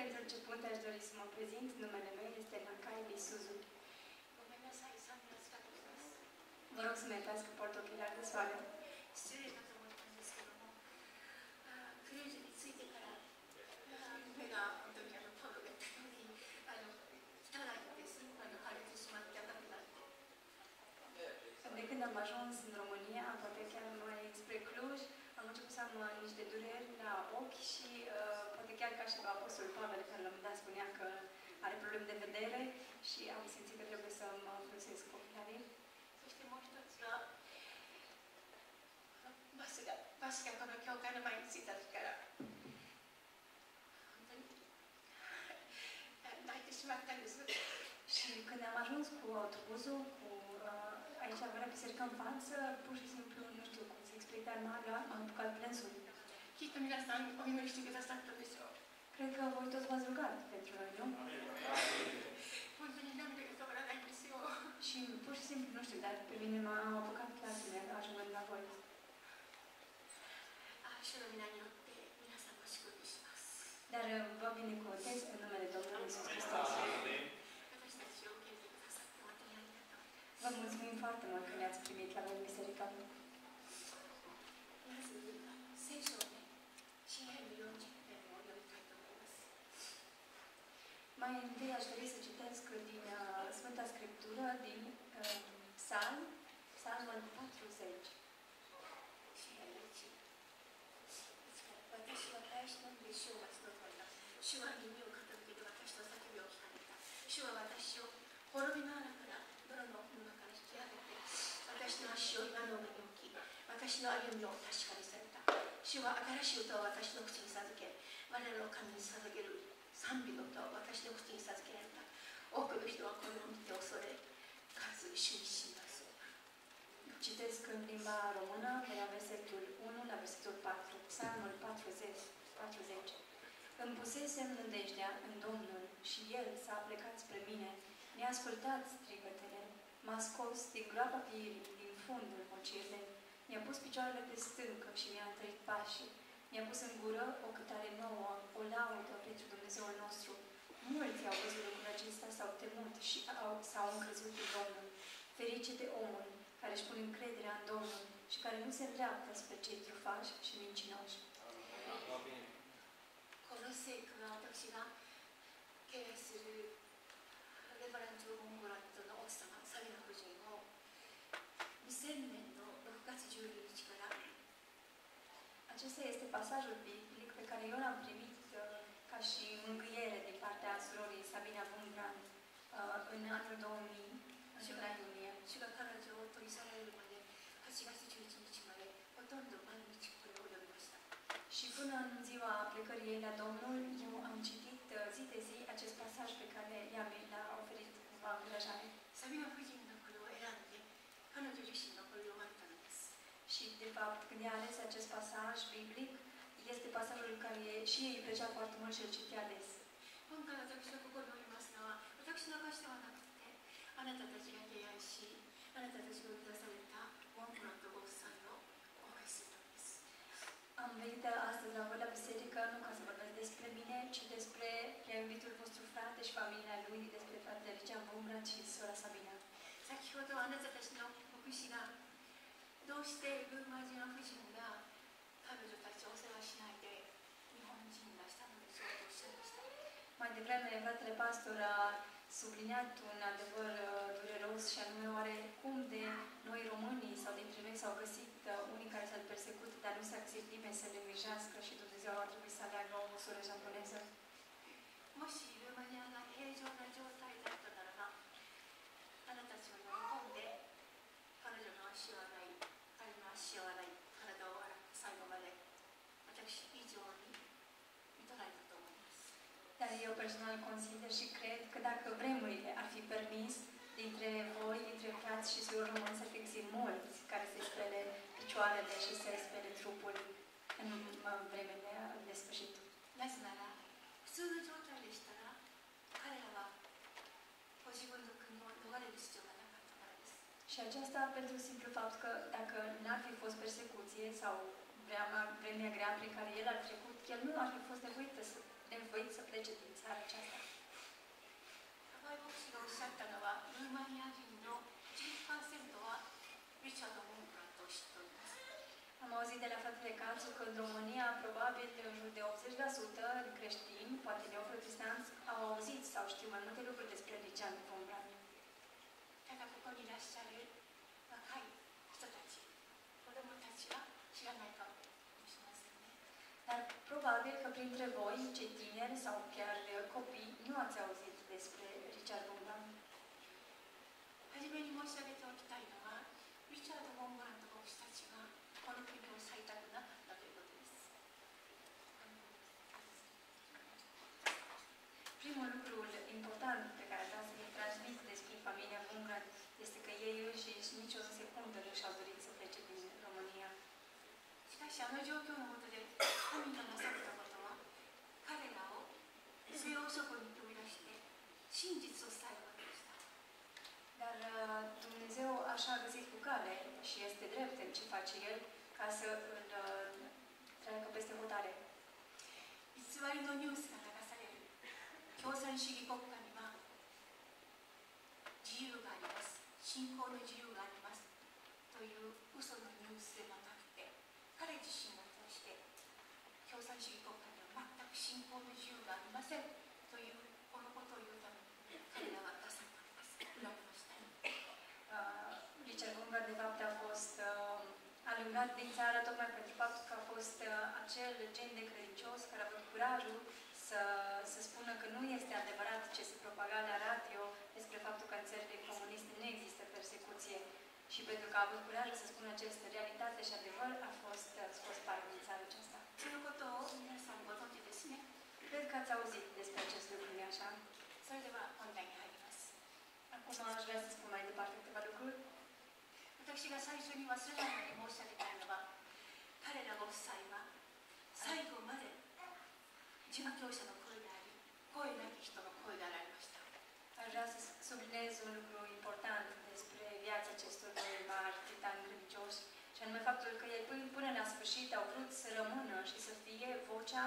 Pentru început aș dori să mă prezint. Numele meu este Nakai Bisuzu. Vă rog să mă iertați că port ochelari de soare. De când am ajuns în România, poate chiar mai spre Cluj, am început să am niște dureri la ochi și uh, poate chiar ca și la Apostol Pavel dat spunea că are probleme de vedere și am simțit că trebuie să mă folosesc ochelarii. そしてもう一つは、あのバスがバスがこの教会の前に着いた時から、本当に泣いてしまったんです。 Și când am ajuns cu autobuzul, cu uh, aici avea biserica în față, pur și simplu, nu știu cum să explic, dar m-a luat, m-a apucat plânsul. きっと皆さんお祈りしてくださったでしょう。 Cred că voi toți v-ați rugat pentru noi, nu? Și pur și simplu, nu știu, dar pe mine m-a apucat clasele ajungând la voi. Dar uh, vă binecuvântez în numele Domnului Iisus Hristos. Vă mulțumim foarte mult că ne-ați primit la voi în biserica lui. Mai întâi aș dori să citesc din Sfânta Scriptură, din Psalm, Psalmul 40. 私は林の上で主を待ち望んだ。主は耳を傾け私の叫びを聞かれた。主は私を滅びの穴から泥の沼から引き上げて、私の足を今の上に置き、私の歩みを確かにされた。主は新しい歌を私の口に授け、我らの神に捧げる賛美の歌を私の口に授けられた。多くの人はこれを見て恐れ、かつ主に信頼する。 Citesc în limba română, de la versetul 1 la versetul 4, Psalmul 40. 40. Îmi pusesem nădejdea în Domnul și El s-a plecat spre mine. Mi-a ascultat strigătele, m-a scos din groapa pieirii, din fundul mocirlei. Mi-a pus picioarele pe stâncă și mi-a întărit pașii. mi-a pus în gură o cântare nouă, o laudă pentru Dumnezeul nostru. Mulți au văzut lucrul acesta, s-au temut și au, s-au încrezut în Domnul. Ferice de omul care își pune încrederea în Domnul și care nu se îndreaptă spre cei trufași și mincinoși. Amin. Amin. Mă aproxima, que Acesta este pasajul biblic pe care eu l-am primit uh, ca și mângâiere din partea surorii Sabina Bungrand uh, în anul 2000, în luna iunie. 主が彼女を取り去られるまで8月11日までほとんど毎日これを読みました Și până în ziua plecării ei la Domnul, Și, de fapt, când i-a ales acest pasaj biblic, este pasajul care și ei îi plăcea foarte mult și îl citea des. 今回私のここにおりますのは私の証ではなくてあなたたちが敬愛しあなたたちが生み出されたモンゴラットご夫妻をお返しするためです Am venit astăzi la voi la biserică nu ca să vorbesc despre mine, ci despre preiubitul vostru frate și familia lui, despre fratele Licean Bumbrat și sora Sabina. 先ほどあなたたちの牧師が どうして群馬人アフリ人が彼女たちをお世話しないで日本人がしたのでしょうとおっしゃいました。Mai devreme, fratele pastor a subliniat un adevăr uh, dureros și anume oare cum de noi românii sau dintre noi s-au găsit uh, unii care s-au persecut, dar nu s-a găsit nimeni să le îngrijească și Dumnezeu a trebuit să aleagă o măsură japoneză. もしルーマニアが平常な状態 eu personal consider și cred că dacă vremurile ar fi permis, dintre voi, dintre frați și surori români, să fi mulți care se spele picioarele și să spele trupul în uh, vremele de sfârșit. なぜなら普通の状態でしたら彼らはご自分の国を逃れる必要がなかったからです Și aceasta pentru simplu fapt că dacă n-ar fi fost persecuție sau vremea, vremea grea prin care el a trecut, el nu ar fi fost nevoit să nevoit să plece din țara aceasta. ハワイ牧師がおっしゃったのはルーマニア人の10%はリチャード・モンブラントを知っております Am auzit de la fratele Cațu că în România, probabil, în jur de 80% de creștini, poate neoprotestanți, au auzit sau știu mai multe lucruri despre Richard von Brandt. ただここにいらっしゃる probabil că printre voi, cei tineri sau chiar copii, nu ați auzit despre Richard von Brandt. 初めに申し上げておきたいのはリチャード・ボンブラント牧師たちがこの国を去りたくなかったということです Primul lucru important pe care vreau să-l transmit despre familia von Brandt este că ei înșiși nici o secundă nu și-au dorit să plece din România. しかしあの状況の下で 神がなさったことは彼らを西欧諸国に飛び出して真実を伝えるわけでした Dar uh, Dumnezeu așa a găsit cu cale și este drept în ce face El ca să îl uh, treacă peste hotare. 偽りのニュースが流される共産主義国家には自由があります信仰の自由信仰の自由がありませんというこのことを言うために彼らは出されたのです売られましたよ Uh, Richard Bungar, de fapt, a fost uh, alungat din țară tocmai pentru faptul că a fost uh, acel gen de credincios care a avut curajul să, să spună că nu este adevărat ce se propaga la radio despre faptul că în țările comuniste nu există persecuție și pentru că a avut curajul să spună această realitate și adevăr, a fost uh, scos parcă din țara aceasta. そのことを皆さんご存知です ね Cred că ați auzit despre acest lucru, nu așa? それでは本題に入ります Acum aș vrea să spun mai departe câteva lucruri. 私が最初に忘れないように申し上げたいのは彼らご夫妻は最後まで殉教者の声であり声なき人の声であられました Aș vrea să subliniez un lucru important despre viața acestor doi mari titani religioși, și anume faptul că ei până- până la sfârșit au vrut să rămână și să fie vocea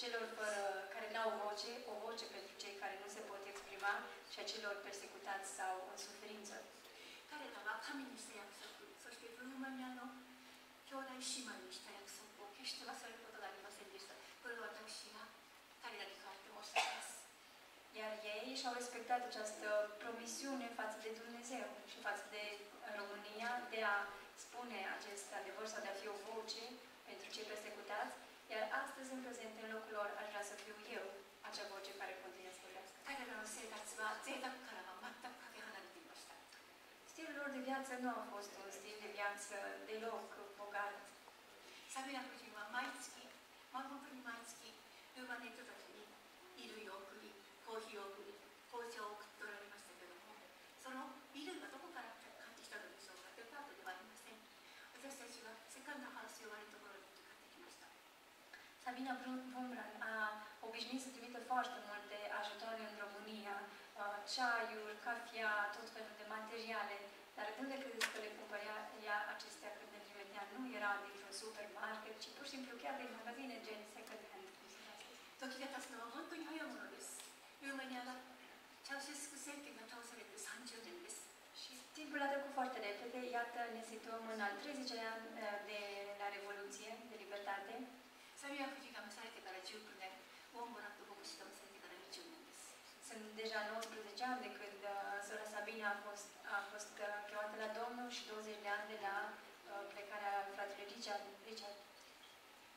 celor fără, care n-au voce, o voce pentru cei care nu se pot exprima și a celor persecutați sau în suferință. 彼らは神にした約束そしてルーマニアの兄弟姉妹にした約束を決して忘れることがありませんでしたこれは私が彼らに代わって申し上げます Iar ei și-au respectat această promisiune față de Dumnezeu și față de România de a spune acest adevăr sau de a fi o voce pentru cei persecutați, iar astăzi, în prezent, în locul lor, aș vrea să fiu eu acea voce care continuă să vorbească. 彼らの生活は贅沢からは全くかけ離れていました Stilul lor de viață nu a fost un stil de viață deloc bogat. サビラ夫人は毎月、まあ、本当に毎月ルーマニア人たちに衣類を送りコーヒーを送り Sabina Bumbran a obișnuit să trimită foarte multe ajutoare în România, uh, ceaiuri, cafea, tot felul de materiale, dar de unde credeți că le cumpărea ea acestea când le trimitea? Nu era dintr-un supermarket, ci pur și simplu chiar din magazine gen second hand. cum se numește. 時が経つのは本当に早いものですルーマニアがチャウシェスク政権が倒されて30年です Și timpul a trecut foarte repede, iată ne situăm în al 30-lea an uh, de la Revoluție, de libertate. サビラ夫人が召されてから19年ウォンボラット牧師が召されてから20年です Sunt deja 19 ani de când uh, sora Sabina a fost, a fost uh, chemată la Domnul și 20 de ani de la uh, plecarea fratelui Richard. Richard.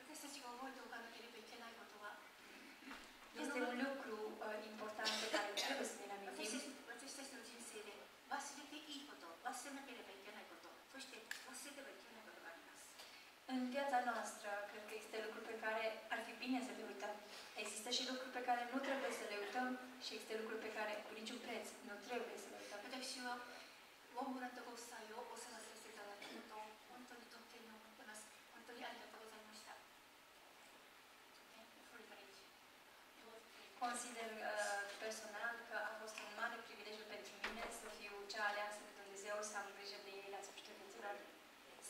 私たちが覚えておかなければいけないことは Este un lucru uh, important pe care trebuie să ne 私た amintim. În viața noastră, cred că există lucruri pe care ar fi bine să le uităm. Există și lucruri pe care nu trebuie să le uităm și există lucruri pe care cu niciun preț nu trebuie să le uităm. 私はウォンブラットご夫妻をお世話させていただくことを本当に特権に思ってます本当にありがとうございました Consider uh, personal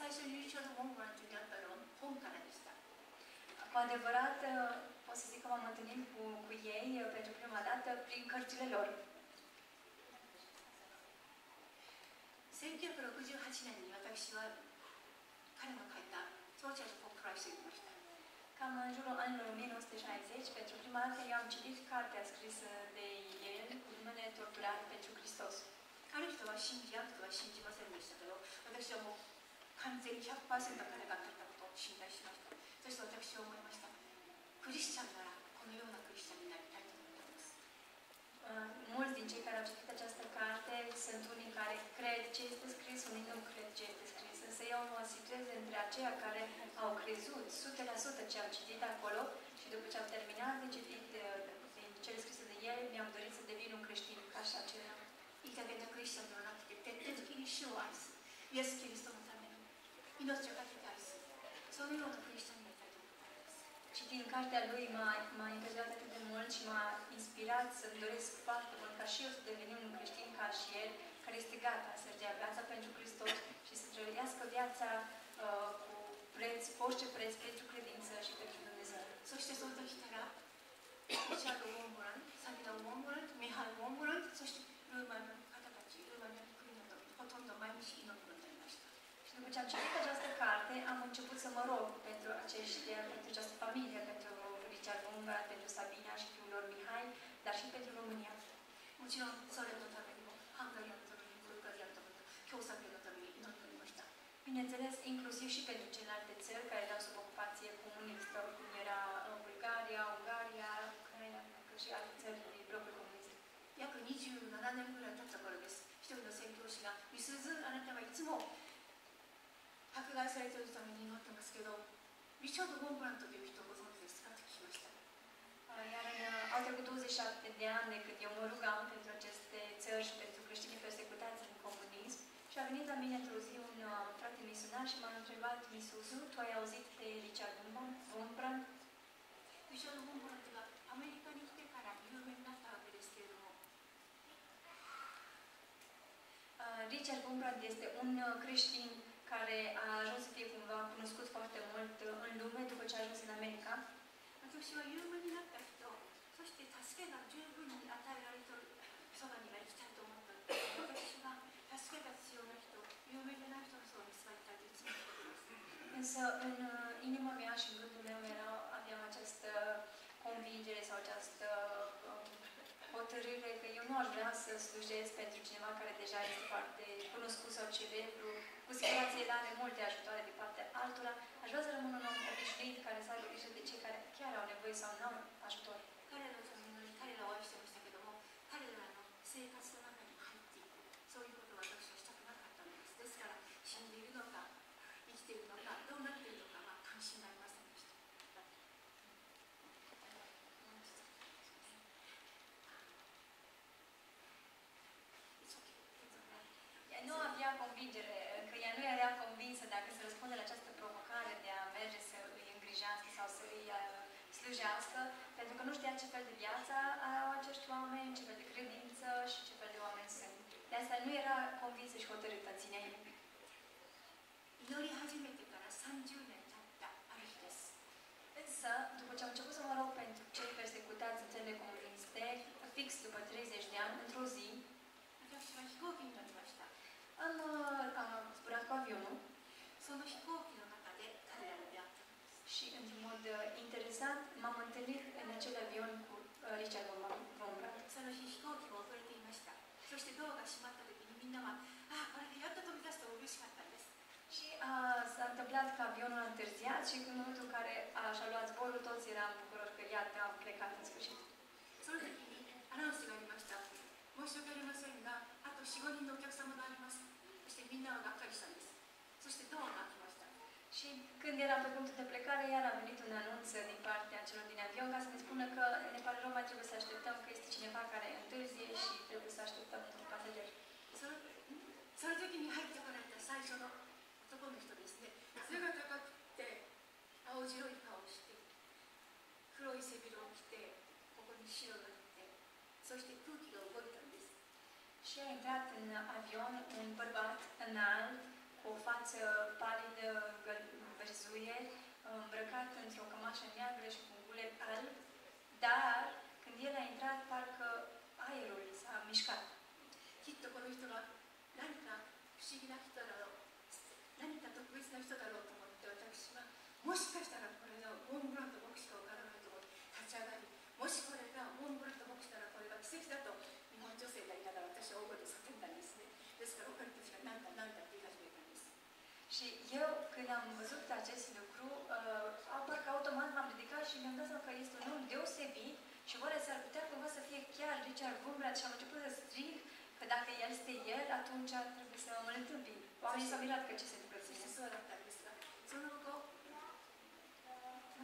最初にリチャード・ウォンブラットにあったのは本からでした Cu adevărat, uh, pot să zic că m-am întâlnit cu, cu ei uh, pentru prima dată prin cărțile lor. 1968年に私は彼の書いた「ソーシャル・ポップ・ライス」を読みました Cam în jurul anilor 1960, pentru prima dată eu am citit cartea scrisă de el cu numele Torturat pentru Hristos. ある人は信じある人は信じませんでしたけど私はもう 完全に100%彼が書いたことを信頼しましたそして私は思いましたクリスチャンならこのようなクリスチャンになりたいと思ったんです Uh, mulți din cei care au citit această carte sunt unii care cred ce este scris, unii nu cred ce este scris. Însă eu mă situez între aceia care au crezut 100% ce au citit acolo și după ce am terminat de citit uh, din cele scrise de el, mi-am dorit să devin un creștin ca și acela. いい加減なクリスチャンではなくて徹底的に主を愛すイエス・キリストのために 命を懸けて愛すそういうようなクリスチャンになりたいと思ったんです Citind cartea lui m-a, m-a impresionat atât de mult și m-a inspirat să-mi doresc foarte mult ca și eu să devenim un creștin ca și el, care este gata să-și dea viața pentru Hristos și să trăiască viața uh, cu preț, cu orice preț pentru credință și pentru Dumnezeu. そしてその時からリチャード・ウォンブランサビナ・ウォンブランミハル・ウォンブランそしてルーマニアの după ce am citit această carte, am început să mă rog pentru acești, pentru această familie, pentru Richard Bunga, pentru Sabina și fiul lor Mihai, dar și pentru România. もちろんソ連のためにもハンガリアのためにもブルガリアのためにも共産権のために祈っておりました Bineînțeles, inclusiv și pentru celelalte țări care erau sub ocupație comunistă, cum era uh, Bulgaria, Ungaria, Ucraina, cât și alte țări din blocul comunist. 約27年ぐらい経った頃です一人の宣教師が「みすずあなたはいつも 迫害されているために祈ってますけどリチャード・ボンブラントという人をご存知ですか?」と聞きました Uh, Iar în, uh, au trecut 27 de ani de când eu mă rugam pentru aceste țări și pentru creștinii persecutați în comunism și a venit la mine într-o zi un uh, frate misionar și m-a întrebat, Misuzu, tu ai auzit de Richard Wurmbrand? リチャード・ボンブラントがアメリカに来てから有名になったわけですけれども Uh, Richard Wurmbrand este un uh, creștin care a ajuns să fie cumva cunoscut foarte mult uh, în lume după ce a ajuns în America. 私は有名になった人そして助けが十分に与えられているそばには行きたいと思ったので私は助けが必要な人有名でない人のそばに座りたいといつも思っています Însă în uh, inima mea și în gândul meu era, aveam această convingere sau această uh, hotărâre că eu nu aș vrea să slujesc pentru cineva care deja este foarte cunoscut sau celebru. Cu siguranță el are multe ajutoare de partea altora. Aș vrea să rămân un om obișnuit care să aibă grijă de cei care chiar au nevoie sau nu au ajutor. slujească, pentru că nu știa ce fel de viață au acești oameni, ce fel de credință și ce fel de oameni sunt. De asta nu era convinsă și hotărâtă ținea ei. Noi avem pe care să întâmplat că avionul a întârziat și în momentul în care a, și-a luat zborul, toți eram bucuroși că iată, am plecat în sfârșit. その時にアナウンスがありました申し訳ありませんがあと45人のお客様がありますそしてみんなはがっかりしたんですそしてドアが開きました Și când eram pe punctul de plecare, iar a venit un anunț din partea celor din avion ca să ne spună că ne pare rău, mai trebuie să așteptăm, că este cineva care întârzie și trebuie să așteptăm un pasager. そのその時に入ってこられた最初の男の人ですね 背が高くて青白い顔をして黒い背広を着てここに白があってそして空気が動いたんです Și a intrat în avion un bărbat înalt, cu o față palidă, găl- verzuie, îmbrăcat îmbrăcat într-o cămașă neagră și cu un gulet alb, dar când el a intrat, parcă aerul s-a mișcat. きっとこの人は か特別な人だろうと思って私はもしかしたらこれがモンブランと牧師かわからないと思って立ち上がりもしこれがモンブランと牧師ならこれが奇跡だと日本女性でありながら私は大声で叫んだんですねですから他の人たちが何だ何だって言い始めたんです Și eu, când am văzut acest lucru, uh, parcă automat m-am ridicat și mi-am dat seama că este un om deosebit și oare s-ar putea cumva să fie chiar Richard Wurmbrand și am început să strig că dacă el este el, atunci trebuie să mă întâmpin. Oamenii s-au mirat că ce se întâmplă そうだったんですがその後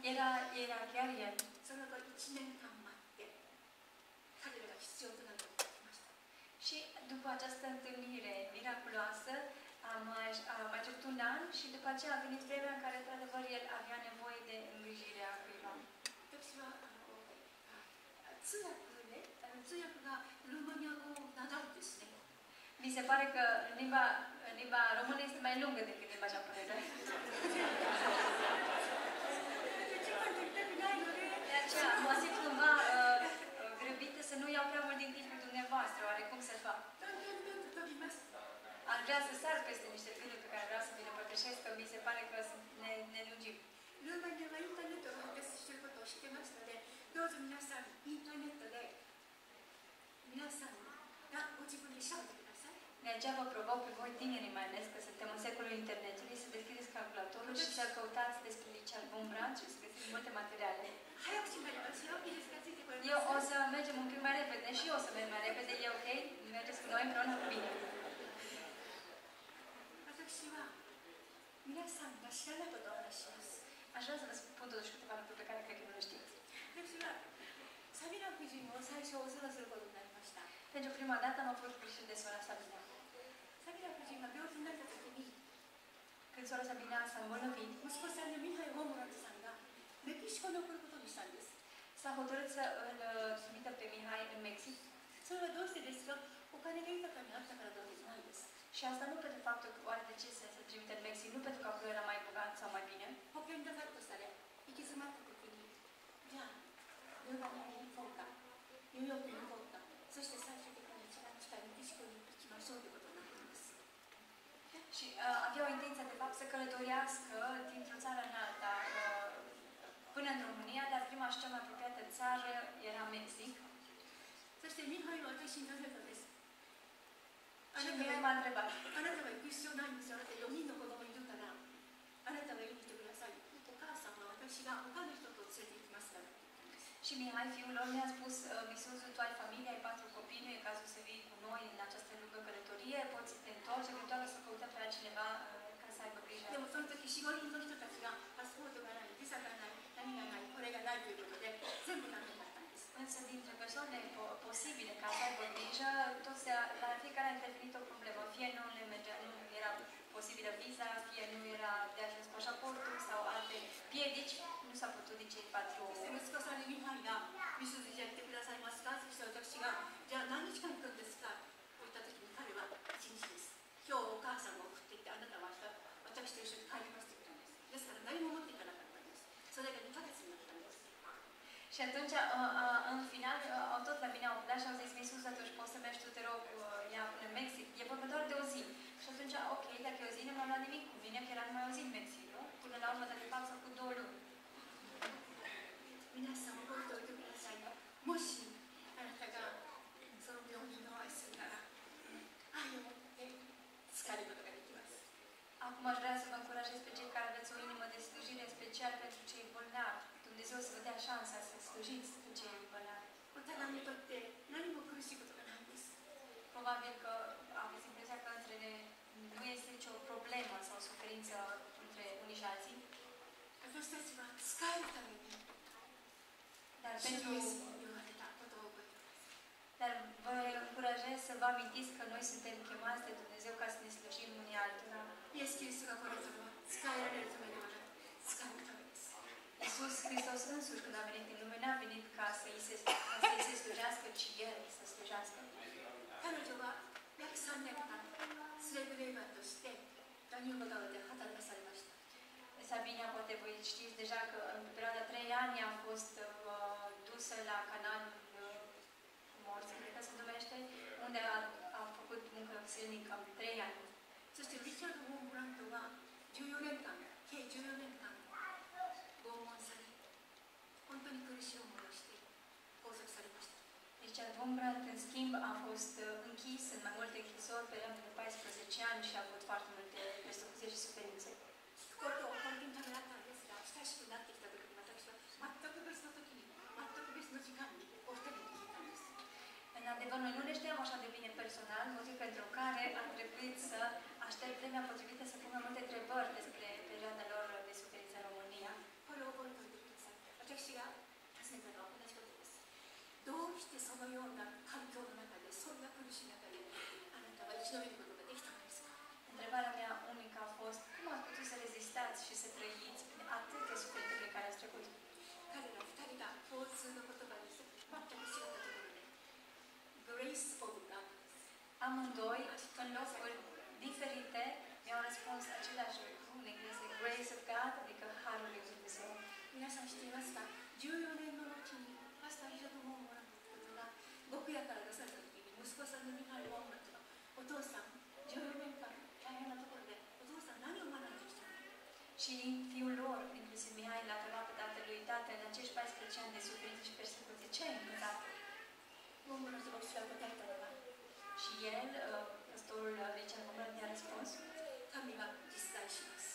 Era, era chiar el. その後1年間待って彼らが必要となるのが来ました Și după această întâlnire miraculoasă, a mai, a mai trecut un an și după aceea a venit vremea în care, într-adevăr, el avea nevoie de îngrijirea cuiva. 私はあのあ通訳ねあの通訳がルーマニア語を習うんですね Mi se pare că în limba, în limba română este mai lungă decât limba japoneză. 時間取りたくないので De aceea mă simt cumva uh, uh, grăbită să nu iau prea mult din timpul dumneavoastră, oare cum să fac? トントントンと飛びます Aș vrea să sar peste niște gânduri pe care vreau să vi le împărtășesc, că mi se pare că sunt- ne, ne lungim. ルーマニアはインターネットが発達していることを知ってますのでどうぞ皆さんインターネットで皆さんがご自分で調べてく ださい De aceea vă provoc pe voi tinerii mai ales, că suntem în secolul internetului, să deschideți calculatorul și să căutați despre Richard Wurmbrand și să găsiți multe materiale. 早口になりますよいいですかついてこれ Eu ま o す să mergem un pic mai repede și eu o să merg mai repede, e ok? Mergeți cu noi împreună cu mine. 私は皆さんが知らないことをお話しします Aș vrea să vă spun totuși câteva lucruri pe care cred că nu le știți. 私はサビラ夫人を最初お世話することになりました Pentru prima dată am avut grijă de sora Sabina. Preacuzimă, beoținată să timi. Când sora Sabina s-a îmbolnăvit, mă spusea de Mihai omul de sanga. De piși conocul cu totul sandes. S-a hotărât să îl trimită pe Mihai în Mexic, să-l vădose despre o canegărită pe Mihai pe care doresc mai des. Și asta nu pentru faptul că oare de ce să se trimite în Mexic, nu pentru că acolo era mai bogat sau mai bine. O prindă văd cu sarea. E că se mă cu cuvinte. Da, nu va mai veni foca. Nu e o plină foca. そして最終的に一番近いメキシコに行きましょうということ Și uh, aveau intenția, de fapt, să călătorească dintr-o țară în alta uh, până în România, dar prima și cea mai apropiată țară era Mexic. そしてミハイは私に尋ねたんですあ Și なた Mihai は m-a întrebat, あなたは行く必要ないんですよあなた4人の子供いるからあなたは家にいてくださいお母さんは私が他の人と連れて行きますから Și Mihai, fiul lor, mi-a spus, uh, Misuzu, tu ai familie, ai patru copii, nu e cazul să vii cu noi în această lungă călătorie, poți să te întorci, eventual o să căutăm pe altcineva uh, ca să aibă grijă. でもその時45人の人たちがパスポートがないビザがない何がないこれがないということで全部ダメになったんです Însă, dintre persoane po- posibile ca să aibă grijă, toți, la fiecare a intervenit o problemă. Fie nu le mergea, nu era posibilă viza, fie nu era de ajuns pașaportul sau alte piedici, 明日私と一緒に帰ります」と言ったんですですから何も持っていかなかったんですそれが2ヶ月になったんです Și atunci, uh, uh, în final, uh, au tot la mine au dat și au zis, Iisus, atunci poți să mergi tu, te rog, uh, ia până în Mexic. E vorba doar de o zi. Și atunci, ok, dacă e o zi, nu mi-am luat nimic cu mine, că era numai o zi în Mexic, nu? Până la urmă, de fapt, s-au făcut două luni. Acum aș vrea să vă încurajez pe cei care aveți o inimă de slujire special pentru cei bolnavi. Dumnezeu să vă dea șansa să slujiți pentru cei bolnavi. Probabil că aveți impresia că între ne nu este nicio problemă sau suferință între unii și alții. Dar pentru să vă amintiți că noi suntem chemați de Dumnezeu ca să ne slujim unii altora. Iisus Hristos însuși, când a venit în lume, n-a venit ca să îi se, ca să îi se slujească, ci El să slujească. Sabina, poate voi știți deja că în perioada 3 ani am fost uh, dusă la canalul uh, morți, cred că se numește, unde a, a făcut muncă silnică 3 ani. そしてリチャード・モンブラントは14年間計14年間拷問され本当に苦しい思いをして拘束されました Richard Wurmbrand, în schimb, a fost uh, închis în mai multe închisori pe rând de 14 ani și a avut foarte multe persecuții și suferințe. 聞 În adevăr, noi nu ne știam așa de bine personal, motiv pentru care a trebuit să aștept vremea potrivită să pună multe întrebări despre perioada lor de suferință în România. これを覚えておいてください私が尋ねたのは同じことですどうしてそのような環境の中でそんな苦しい中であなたは生き延びることができたのですか Întrebarea mea unică a fost, cum ați putut să rezistați și să trăiți prin atâtea suferințe pe care ați trecut? 彼ら二人が共通の言葉 Amândoi, în locuri diferite, mi-au răspuns același lucru în engleză, grace of God, adică Harul lui Dumnezeu. 皆さん知っていますか14年の後にパスター・ヒロト・モンモラントという方が僕屋から出された時に息子さんのミハイル・モンモラントがお父さん14年間大変なところでお父さん何を学んできたの Și fiul lor, inclusiv Mihai, l-a întrebat pe tatălui, tată, în acești 14 ani de suferință și persecuție, ce ai învățat? Domnul Ortodox și Albert Tărăva. Și el, uh, pastorul uh, Richard Roman, mi-a răspuns, familia disciples.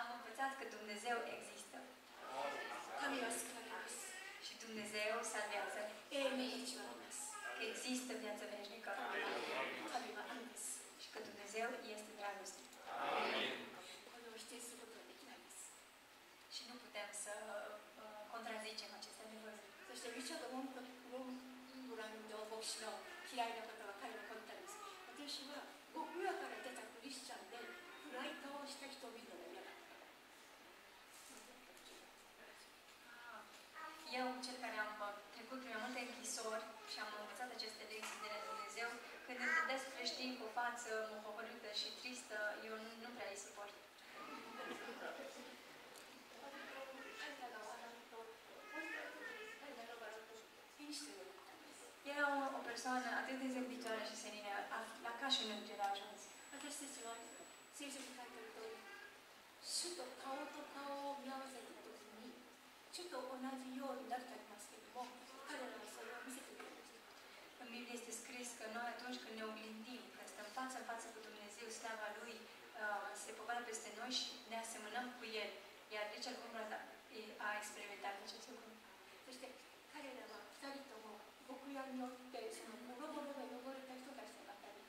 Am învățat că Dumnezeu există. Familia sclavos. Și Dumnezeu salvează. Emiciunas. Că există viața veșnică. Familia amis. Și că Dumnezeu este dragoste. Amin. Și nu putem să uh, contrazicem aceste adevăruri. そしてリチャード・モンモンブランド牧師の嫌いな方は彼はこう言ったんです私は僕らから出たクリスチャンでフライトをした人を見るのが嫌だった Eu, cel care am uh, trecut prin mai multe închisori și am învățat aceste lecții de la Dumnezeu, când întâlnesc creștini cu o față mohorâtă și tristă, eu nu, nu prea îi suport. Era o, o persoană atât de zâmbitoare și senină, a- la ca și un înger a ajuns. 私たちは聖書に書いてある通り主と顔と顔を見合わせた時に主と同じようになるとありますけれども彼らはそれを見せてくれました În Biblie este scris că noi atunci când ne oglindim, când stăm față în față cu Dumnezeu, slava Lui uh, se povară peste noi și ne asemănăm cu El. Iar Richard Wurmbrand a, a experimentat acest によってそのボロボロで汚れた人たちの中に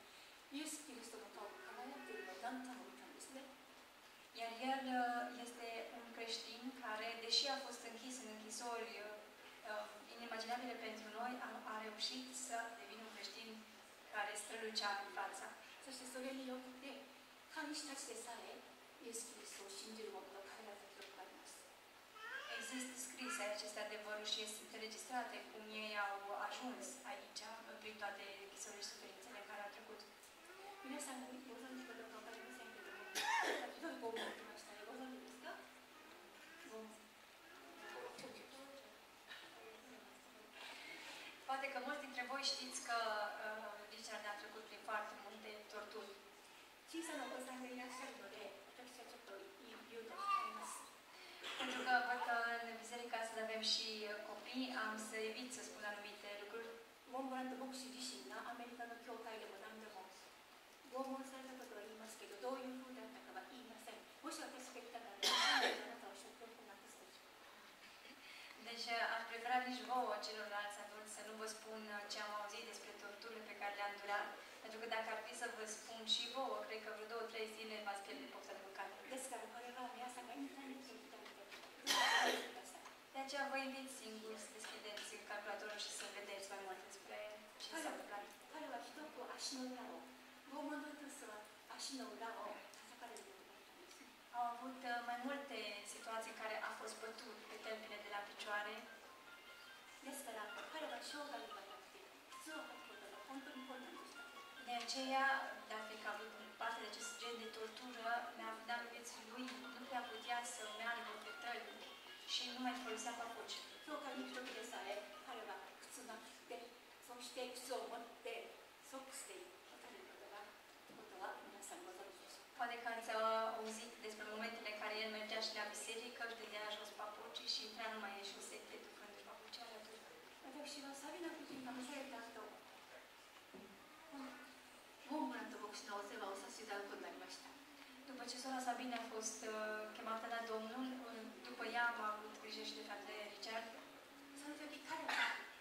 イエス・キリストの顔が輝いているのを何回も見たんですね Iar el uh, este un creștin care, deși a fost închis în închisori uh, inimaginabile pentru noi, a, a reușit să devină un creștin care strălucea în fața. そしてそれによって監視たちでさえイエス・キリストを信じる者が sunt scrise aceste adevăruri și sunt înregistrate cum ei au ajuns aici, prin toate chisorile și suferințele care au trecut. Bine, s-a gândit, vă sunt că care nu se Poate că mulți dintre voi știți că uh, Richard a trecut prin foarte multe torturi. Ce înseamnă Constantin Iașelul de Pentru că văd că în biserica astăzi avem și uh, copii, am să evit să spun anumite lucruri. モンブラント牧師自身がアメリカの教会でも何でも拷問されたことは言いますけどどういうふうだったかは言いませんもし私が言ったからあなたは食欲をなくすでしょう Deci uh, aș prefera nici vouă celorlalți adulți să nu vă spun uh, ce am auzit despre torturile pe care le-am durat. Pentru că dacă ar fi să vă spun și vouă, cred că vreo două, trei zile v-ați pierde pofta de mâncare. Deci de aceea vă invit singur să deschideți calculatorul și să vedeți mai mult despre ce s-a întâmplat. 彼は一つ足の裏を、拷問の術は足の裏を叩かれるようになったんですね。Au avut uh, mai multe situații în care a fost bătut pe tălpile de la picioare. ですから彼は生涯がなくて靴を履くことが本当に困難でした。De aceea, dacă a avut parte de acest gen de tortură, ne-a venit lui, nu prea putea să meargă pe tălpi tăli și nu mai folosea papuci. 教会に行く時でさえ彼は靴が着てそして靴を持ってソックスで渡ることがことは皆さんご存知でしょう Poate că ați auzit despre momentele în care el mergea și la biserică, își dădea jos papucii și intra numai el și o sete ducându-și papucii alături. 私はサビナ夫人が召された後 după ce sora Sabine a fost uh, chemată la Domnul, după ea am avut grijă și de fratele Richard. 선생님이 카레가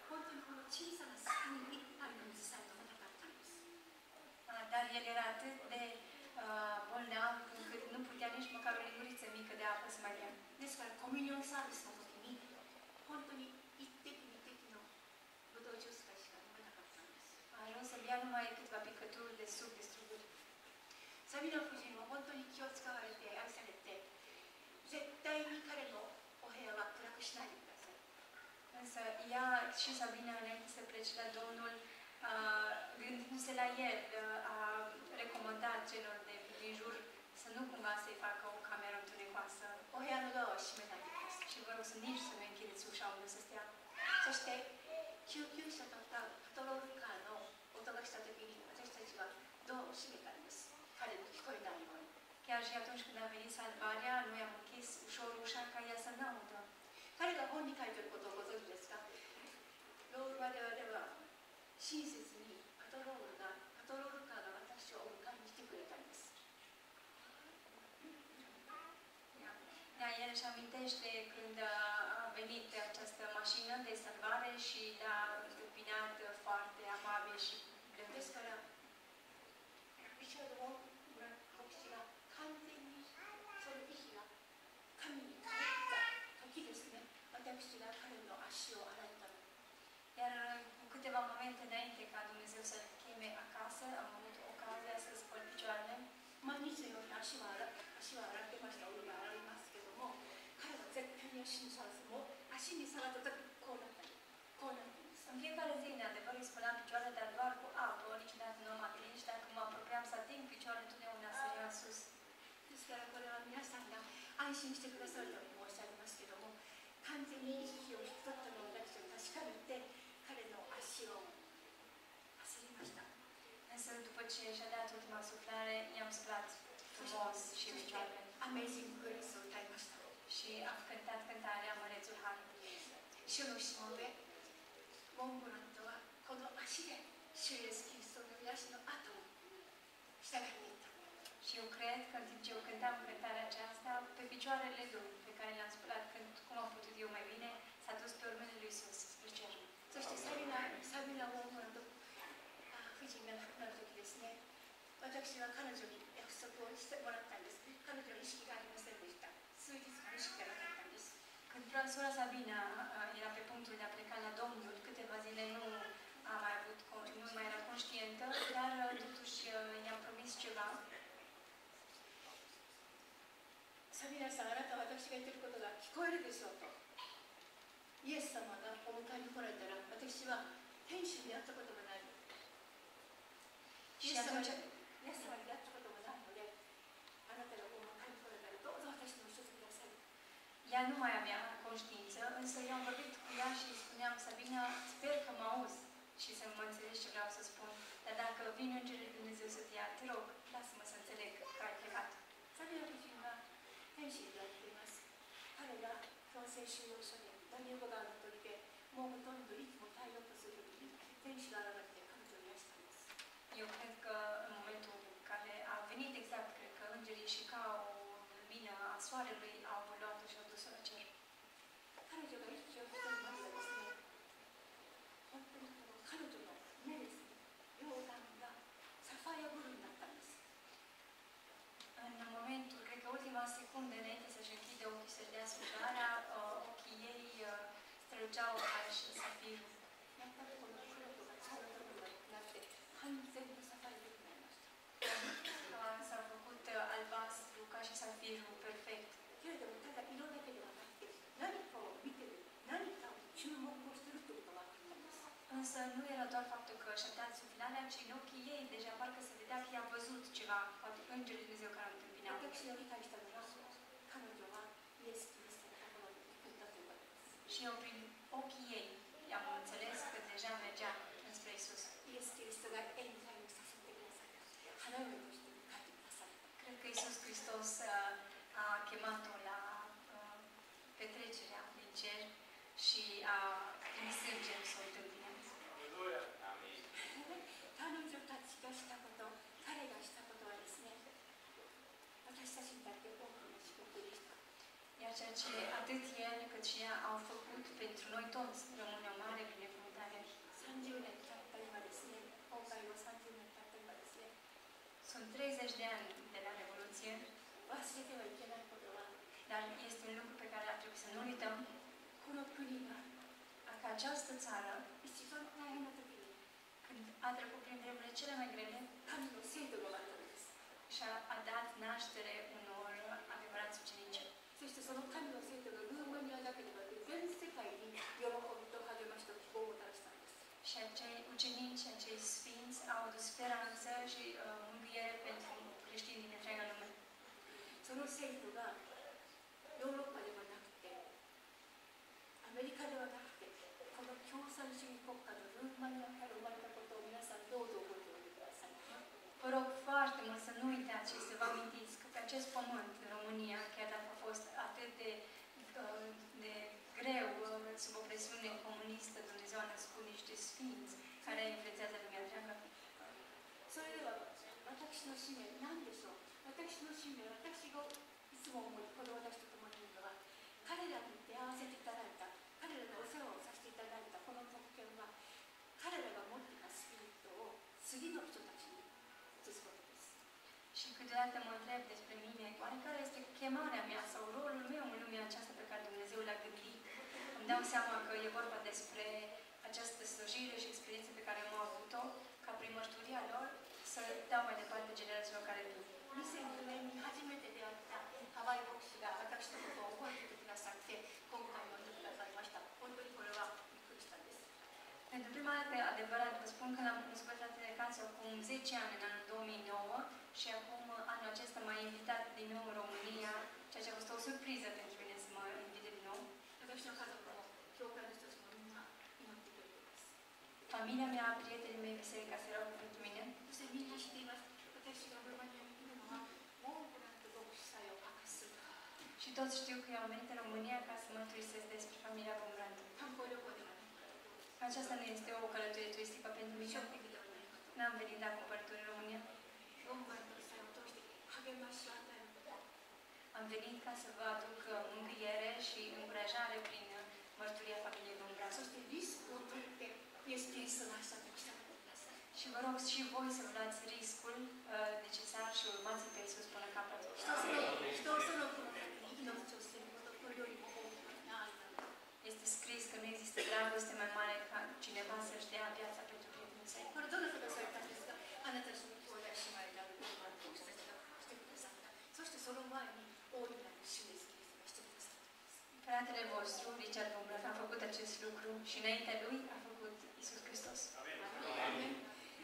본인으로 진상을 쓰니 하면서 살던 아파트였어. Dar el era atât de uh, bolnav încât nu putea nici măcar o linguriță mică de apă să mai bea. Deci, ca comunion service la toți mii, pontoni, itteki, itteki, no, budou jus ca și ca nu mai A ajuns să bea numai câteva picături de sub de struguri. Sabine a fost 本当に気を使われて愛されて絶対に彼のお部屋は暗くしないでください Însă ea și Sabina, înainte să plece la Domnul, gândindu-se la el, a recomandat celor de din jur să nu cumva să-i facă o cameră întunecoasă お部屋のドアを閉めないでください și vă rog să nici să nu închideți ușa unde să stea. そして救急車とかパトロールカーの音がした時に私たちはドアを閉めた ように Chiar și atunci când a venit salvarea, noi am închis ușor ușa ca ea să nu audă. 彼が本に書いてることをご存知ですかロールワではでは親切にパトロールがパトロールカーが私をお迎えに来てくれたんです Da, el își amintește când a venit această mașină de salvare și l-a întâmpinat foarte amabil și で excelat a și o alertă. Iar uh, cu câteva momente înainte ca Dumnezeu să cheme acasă, am avut ocazia să spăl picioarele. Mămiței lor, așivara, așivara, pe maștea urmăra, în mască de mă, care vă țec pe mine și nu s-a zis mă, așa mi s-a lătătă colă, colă. În fiecare zi, în adevăr, îi spălam picioarele, dar doar cu apă, niciodată nu am atins și dacă mă apropiam să ating picioarele, întotdeauna sărea sus. Deci chiar acolo la mine asta, da, ai și niște grăsări lor. Da. 完全に意識を引き取ったのを私は確かめて彼の足を忘れました Însă, după ce și-a dat ultima suflare, i-am spălat frumos și そして picioarele. アメージング・グレースを歌いました Și am cântat cântarea Mărețul Harului. 主のしもべモンブラントはこの足で主イエスキリストの癒しの後を従いに行った Și eu cred că în timp ce eu cântam cântarea aceasta, pe picioarele lui, pe care le-am spălat când, cum am putut pe urmele lui Isus spre cer. そしてサビナサビナ・ウォームランドあ夫人が亡くなる時ですね私は彼女に約束をしてもらったんです彼女に意識がありませんでした数日間意識がなかったんです Când sora Sabina uh, era pe punctul de a pleca la Domnul, câteva zile nu a mai avut, con- nu mai era conștientă, dar uh, totuși uh, i-am promis ceva サビナさんあなたは私が言ってることが聞こえるでしょうと イエス様がお迎えに来られたら私は天使に会ったことがないイ și エス様に atunci イエス様に会ったこともないのであなたがお迎えに来られたらどうぞ私と一緒にください ea nu mai avea conștiință, însă eu am vorbit cu ea și îi spuneam, Sabina, sper că mă auzi și să mă înțelegi ce vreau să spun. Dar dacă vine Îngerul lui Dumnezeu să te ia, te rog, lasă-mă să înțeleg că ai plecat. サビナ夫人は天使に言われています彼が強制収容所に ダニエル川の鳥でもうほとんどいつもタイアップする時に天使が現れて彼女を癒したんです Eu cred că în momentul în care a venit exact, cred că îngerii și ca o lumină a soarelui au luat-o și au dus-o la cer. 彼女が息を引き取りましたですね本当にこの彼女の目ですね溶岩がサファイアブルーになったんです În momentul, cred că ultima secundă înainte să-și închide ochii să-și dea suflarea, 문자와 관심 사비로 약간 보는 쿨로 사람들 사파이를 보내놨어. S-a făcut uh, albastru ca și safirul perfect. Eu de multe la pilone pe la N-am făcut, n-am Însă nu era doar faptul că ședea în subfinalea, ci în ochii ei deja parcă se vedea că i-a văzut ceva, poate Îngerul Dumnezeu care îl întâmpinea. Și eu prin ochii ei am înțeles că deja mergea înspre Isus. イエス・キリストが宴会をさせてください花嫁として迎えてください Cred că Isus Hristos uh, a chemat-o la uh, petrecerea din cer și a trimis înger să o întâmpine. 彼女たちがしたこと彼がしたことはですね私たちにだって多くの祝福でした iar ceea ce atât el cât și ea au făcut pentru noi toți rămâne o mare binecuvântare. Sunt 30 de ani de la Revoluție, dar este un lucru pe care ar trebui să nu uităm, că această țară, când a trecut prin vremurile cele mai grele, și a, dat naștere unor adevărați ucenici. そしてその神の生徒がルーマニアだけでなく全世界に喜びと励ましと希望をもたらしたんです Și acei ucenici, acei sfinți au adus speranță și uh, mângâiere pentru creștini din întreaga lume. その生徒がヨーロッパではなくてアメリカではなくてこの共産主義国家のルーマニアから生まれたことを皆さんどうぞ覚えておいてください Vă rog foarte mult să nu uitați și să vă amintiți acest pământ, în România, chiar dacă a fost atât de, de greu, sub o presiune comunistă, Dumnezeu a născut niște sfinți care influențează lumea întreagă. それでは私の使命何でしょう私の使命私がいつも思いこの私と共にいるのは彼らに出会わせていただいた彼らのお世話をさせていただいたこの特権は彼らが持っていたスピリットを次の câteodată mă întreb despre mine, oare care este chemarea mea sau rolul meu în lumea aceasta pe care Dumnezeu l-a gândit. Îmi dau seama că e vorba despre această slujire și experiență pe care am avut-o, ca prin mărturia lor, să dau mai departe generațiilor care vin. 2009年に初めて出会ったハワイ牧師が私のことを覚えててくださって今回も呼んでくださいました本当にこれはびっくりしたんです Pentru prima dată, adevărat, vă spun că l-am cunoscut pe fratele Canțu acum 10 ani, în anul 2009, și acum anul acesta m-a invitat din nou în România, ceea ce a fost o surpriză pentru mine să mă invite din nou. Familia mea, prietenii mei, biserica se rog pentru mine. Și toți știu că eu am venit în România ca să mărturisesc despre familia Bombrante. Aceasta nu este o călătorie turistică pentru mine. N-am venit la cumpărături în România. モンブランと祭を通して励ましを与えること Am venit ca să vă aduc uh, mângâiere și încurajare prin uh, mărturia familiei Bombrand. そしてリスクを取ってイエス・キリストの足を来たことください Și vă rog și voi să luați riscul uh, necesar și urmați pe Iisus până capăt. 人その人その子のために命を捨てることこれよりも大きな愛なのだ Este scris că nu există dragoste mai mare ca cineva să-și dea viața pentru prietenii săi. そしてその前に大いなる主イエスキリストがしてくださったんです Fratele vostru, Richard Bombrand, a făcut acest lucru și înaintea lui a făcut Iisus Hristos.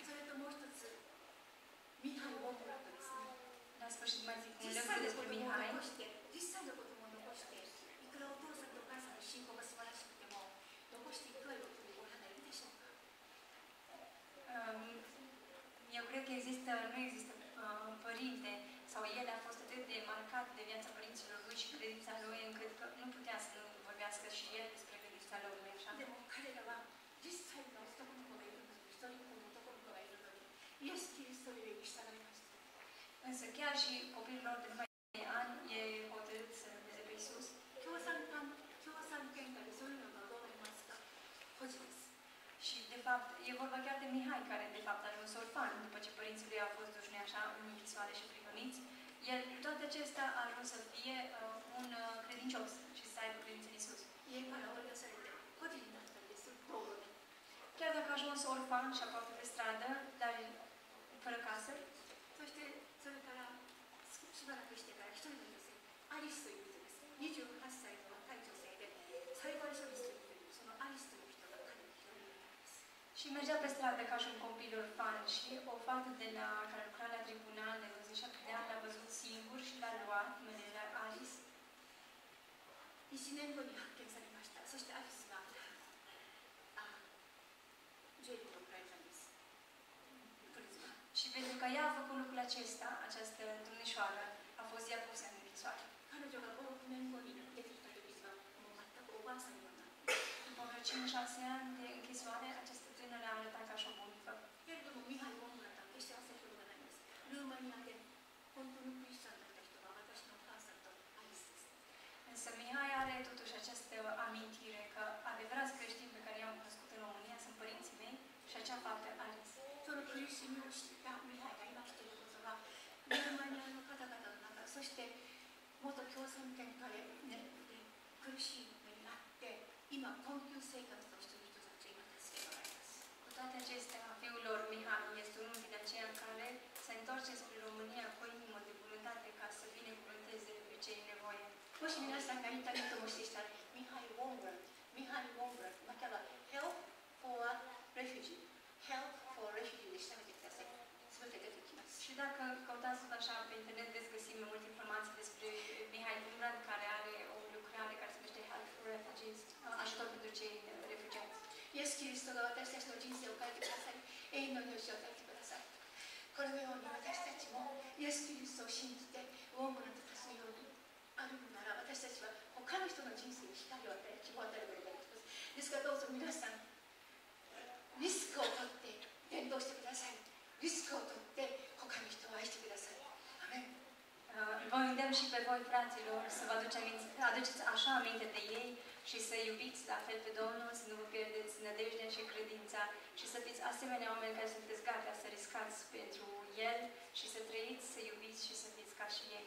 それともう一つミハイ・モンブラントですね La sfârșit mai zic un 実 lucru 際の despre 子供を Mihai. 残して実際の子供を残していくらお父さんとお母さんの信仰が素晴らしくても残していくわよというお花いるでしょうか Um, Eu cred că există, nu există uh, părinte sau el a fost atât de marcat de viața părinților lui și credința lui, încât nu putea să nu vorbească și el despre credința lui, nu așa? De mâncarea la Însă chiar și copiilor de mai de ani e hotărât să urmeze pe Iisus. Și, de fapt, e vorba chiar de Mihai, care, de fapt, a ajuns orfan după ce părinții lui au fost duși așa, închisoare și prigoniți El, cu toate acestea, a ajuns să fie uh, un uh, credincios și să aibă credință în Iisus. 家から追い出されて孤児になったんです道路で Chiar dacă a ajuns orfan și aproape pe stradă, dar fără casă, そしてそれからししばらくしてから一人の女性アリスという人です28歳の若い女性で裁判所に住んでいるそのアリスという人が彼に広められます Și mergea pe 1年後に発見されましたそしてアリスはあジェイコブを送られたんですプリズマ Și pentru că ea a făcut lucrul acesta, această domnișoară, a fost ea pusă în închisoare. 彼女が5、6年後に出てきた時にはもう全くおばあさんのような După vreo 5-6 ani de închisoare, această tânără a arătat ca și o Însă Mihai are totuși această amintire că adevărați creștini pe care i-am cunoscut în România sunt părinții mei și acea faptă Alice. その苦しみを知ったミハイがいますということはルーマニアの方々の中そして元共産圏下で、ね、苦しい目にあって今困窮生活をしている人たちが今助けられます Cu toate acestea, fiul lor Mihai este さんがインターネットもしてしたらミハイ・ウォングラミハイ・ウォングラまたは Help for Refugee Help for Refugee で調べてください全て出てきます Și dacă căutați tot așa pe internet, veți găsi mai multe informații despre Mihai Dumbran, care are o lucrare care se numește Help for Refugees, ajutor pentru cei refugiați. イエス・キリストが私たちの人生を変えてください永遠の命を与えてくださいこのように私たちもイエス・キリストを信じてウォームの人たちのように歩むなら私たちは他の人の人生に光を与え希望を与えることができますですからどうぞ皆さんリスクを取って伝道してくださいリスクを取って他の人を愛してくださいアメン Uh, Vă îndemn și pe voi, fraților, să vă aduceți aminte, aduceți așa aminte de ei și să iubiți la fel pe Domnul, să nu vă pierdeți nădejdea și credința și să fiți asemenea oameni care sunteți gata să riscați pentru El și să trăiți, să iubiți și să fiți ca și ei.